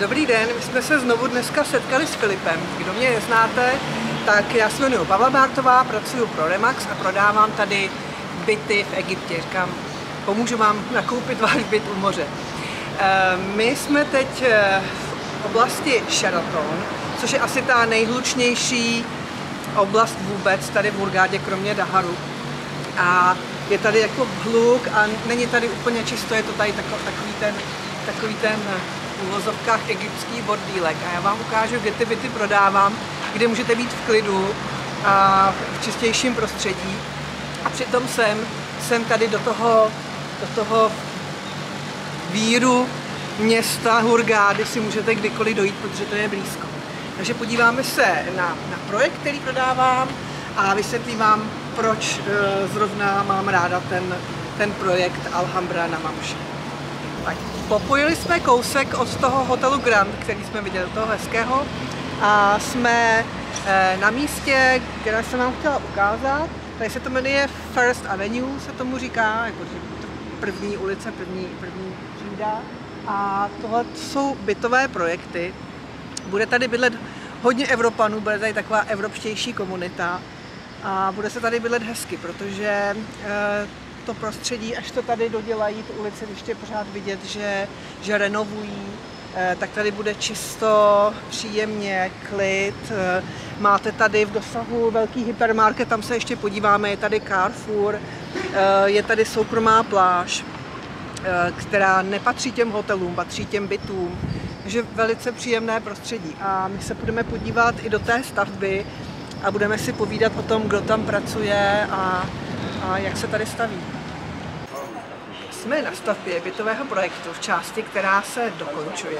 Dobrý den, my jsme se znovu dneska setkali s Filipem. Kdo mě neznáte, tak já se jmenuji Pavla Bártová, pracuji pro Remax a prodávám tady byty v Egyptě. Říkám, pomůžu vám nakoupit váš byt u moře. Eh, my jsme teď eh, v oblasti Sheraton, což je asi ta nejhlučnější oblast vůbec tady v Urgádě, kromě Daharu. A je tady jako hluk a není tady úplně čisto, je to tady takový ten, takový ten v uvozovkách egyptský bordílek. A já vám ukážu, kde ty byty prodávám, kde můžete být v klidu a v čistějším prostředí. A přitom jsem, jsem tady do toho, do toho víru města Hurgády si můžete kdykoliv dojít, protože to je blízko. Takže podíváme se na, na projekt, který prodávám a vysvětlím vám, proč e, zrovna mám ráda ten, ten projekt Alhambra na Mamši. Tak, popojili jsme kousek od toho hotelu Grand, který jsme viděli, toho hezkého, a jsme e, na místě, které jsem vám chtěla ukázat. Tady se to jmenuje First Avenue, se tomu říká, jako první ulice, první, první třída. A tohle jsou bytové projekty. Bude tady bydlet hodně Evropanů, bude tady taková evropštější komunita a bude se tady bydlet hezky, protože eh, to prostředí, až to tady dodělají, tu ulici, když je pořád vidět, že, že renovují, eh, tak tady bude čisto, příjemně, klid. Eh, máte tady v dosahu velký hypermarket, tam se ještě podíváme, je tady Carrefour, je tady soukromá pláž, která nepatří těm hotelům, patří těm bytům. Takže velice příjemné prostředí. A my se budeme podívat i do té stavby, a budeme si povídat o tom, kdo tam pracuje a, a jak se tady staví. Jsme na stavbě bytového projektu v části, která se dokončuje.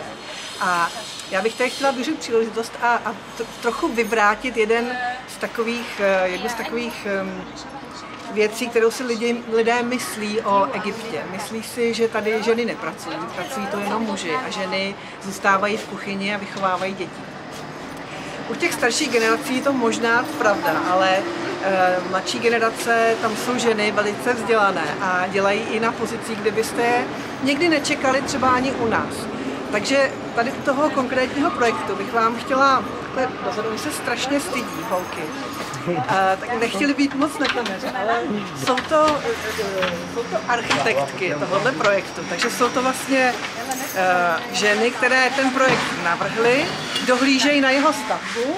A já bych tady chtěla využít příležitost a, a trochu vyvrátit jeden z takových, eh, jednu z takových um, věcí, kterou si lidi, lidé myslí o Egyptě. Myslí si, že tady ženy nepracují, pracují to jenom muži a ženy zůstávají v kuchyni a vychovávají děti. U těch starších generací je to možná pravda, ale mladší generace, tam jsou ženy velice vzdělané a dělají i na pozicích, kde byste je někdy nečekali třeba ani u nás. Takže tady u toho konkrétního projektu bych vám chtěla, takhle dozadu, se strašně stydí holky, a, tak nechtěli být moc na ale jsou to, jsou to architektky tohohle projektu, takže jsou to vlastně ženy, které ten projekt navrhly, dohlížejí na jeho stavbu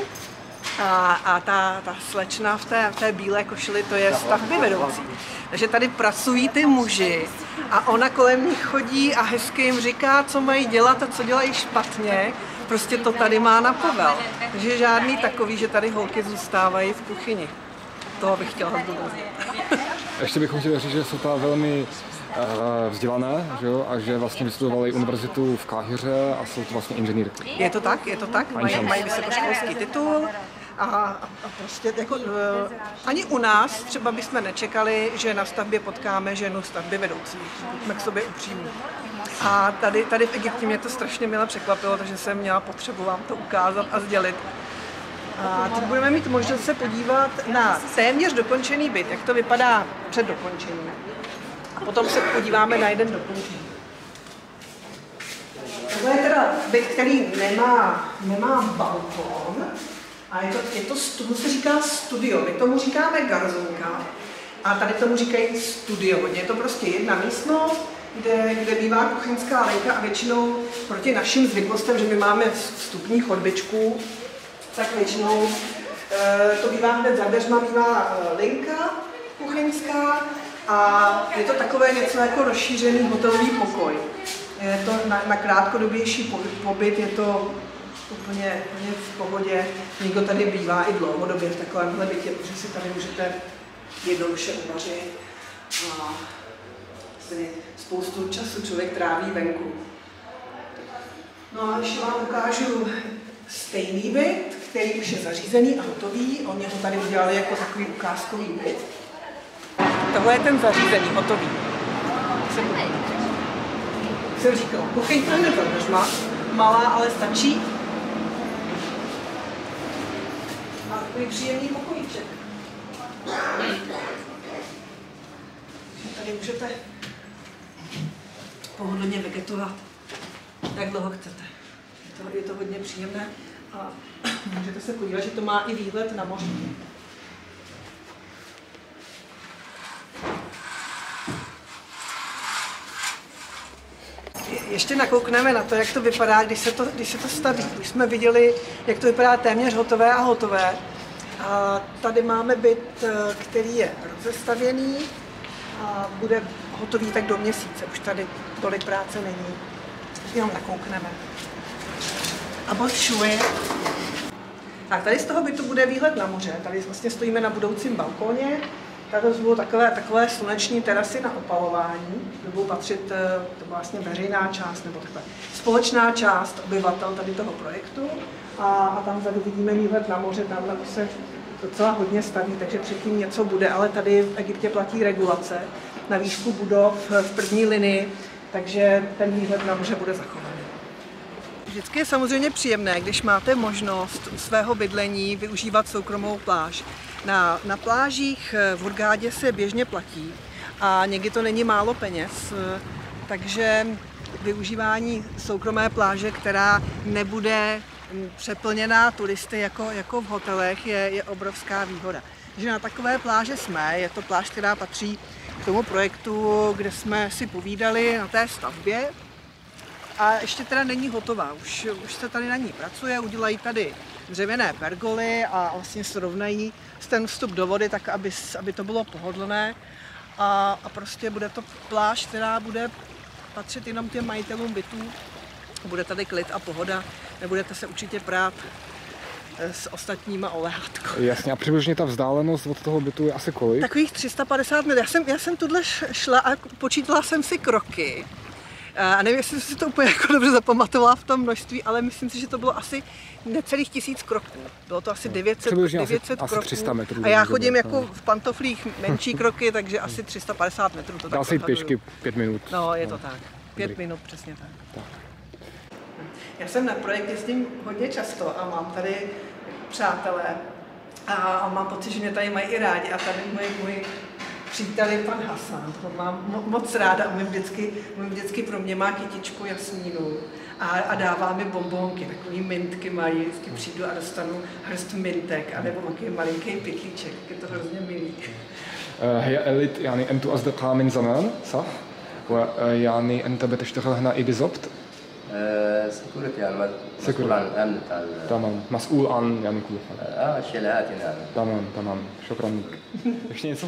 a, a ta, ta slečna v té, v té bílé košili, to je stavby vedoucí. Takže tady pracují ty muži a ona kolem nich chodí a hezky jim říká, co mají dělat a co dělají špatně prostě to tady má na povel. Takže žádný takový, že tady holky zůstávají v kuchyni. Toho bych chtěla zdůraznit. Ještě bychom chtěli říct, že jsou to velmi uh, vzdělané, že jo? a že vlastně vystudovali univerzitu v Káhyře a jsou to vlastně inženýrky. Je to tak, je to tak, mají, mají vysokoškolský titul a, a prostě jako, uh, ani u nás třeba bychom nečekali, že na stavbě potkáme ženu stavby vedoucí. Buďme k sobě upřímní. A tady, tady v Egyptě mě to strašně milé překvapilo, takže jsem měla potřebu vám to ukázat a sdělit. A teď budeme mít možnost se podívat na téměř dokončený byt, jak to vypadá před dokončením. A potom se podíváme na jeden dokončený. Tohle je teda byt, který nemá, nemá balkon, a je to, je to, to se říká studio, my tomu říkáme garzonka, a tady tomu říkají studio. Je to prostě jedna místnost, kde, kde bývá kuchyňská linka a většinou proti našim zvyklostem, že my máme vstupní chodbičku, tak většinou e, to bývá hned za dveřma, bývá e, linka kuchyňská a je to takové něco jako rozšířený hotelový pokoj. Je to na, na krátkodobější pobyt, je to úplně, úplně v pohodě. Někdo tady bývá i dlouhodobě v takovémhle bytě, protože si tady můžete jednoduše uvařit. A vlastně spoustu času člověk tráví venku. No a ještě vám ukážu stejný byt, který už je zařízený a hotový. Oni ho tady udělali jako takový ukázkový byt. Tohle je ten zařízený, hotový. Jsem, jsem říkal, hned za dveřma, malá, ale stačí. A takový příjemný pokojíček. Tady můžete pohodlně vegetovat, jak dlouho chcete. Je To je to hodně příjemné a můžete se podívat, že to má i výhled na moře. ještě nakoukneme na to, jak to vypadá, když se to, když se to staví. Už jsme viděli, jak to vypadá téměř hotové a hotové. A tady máme byt, eh, který je rozestavěný a bude hotový tak do měsíce. Už tady tolik práce není. Jenom nakoukneme. A bod šuje. Tak tady z toho bytu bude výhled na moře. Tady vlastně stojíme na budoucím balkóně. Tady budou takové, takové sluneční terasy na opalování, budou patřit, eh, to vlastně veřejná část, nebo takhle společná část obyvatel tady toho projektu. A, a tam vzadu vidíme výhled na moře, tamhle už se docela hodně staví, takže předtím něco bude, ale tady v Egyptě platí regulace na výšku budov v první linii, takže ten výhled na moře bude zachovaný. Vždycky je samozřejmě příjemné, když máte možnost svého bydlení využívat soukromou pláž. Na, na plážích v Hurgádě se běžně platí a někdy to není málo peněz, takže využívání soukromé pláže, která nebude přeplněná turisty jako, jako v hotelech, je, je obrovská výhoda. Že na takové pláže jsme, je to pláž, která patří k tomu projektu, kde jsme si povídali na té stavbě, a ještě teda není hotová. Už, už se tady na ní pracuje, udělají tady dřevěné pergoly a vlastně srovnají ten vstup do vody tak, aby, aby to bylo pohodlné. A, a prostě bude to pláž, která bude patřit jenom těm majitelům bytů. Bude tady klid a pohoda, nebudete se určitě prát eh, s ostatníma o lehátko. Jasně, a přibližně ta vzdálenost od toho bytu je asi kolik? Takových 350 metrů. Já jsem, já jsem tuhle šla a počítala jsem si kroky. A nevím, jestli jsem si to úplně jako dobře zapamatovala v tom množství, ale myslím si, že to bylo asi necelých tisíc kroků. Bylo to asi 900, 900 asi, kroků. Asi 300 metrů. A já chodím jako v pantoflích menší kroky, takže asi 350 metrů. To Dá si pěšky pět minut. No, je to no. tak. Pět Dobrý. minut, přesně tak. tak. Já jsem na projekt jezdím hodně často a mám tady přátelé a mám pocit, že mě tady mají i rádi a tady můj, můj přítel je pan Hasan, to mám moc ráda, umím vždycky, umím vždycky pro mě má kytičku jasmínu a, a dává mi bombonky, takový mintky mají, vždycky přijdu a dostanu hrst mintek, a nebo takový malinký pytlíček, je to hrozně milý. هي قالت يعني انتوا اصدقاء من زمان صح؟ ويعني انت بتشتغل هنا ايه بالضبط؟ سكيورتي يعني مسؤول عن الأمن بتاع تمام مسؤول عن يعني كل حاجة آه الشيلات يعني تمام تمام شكرا لك. Ještě něco?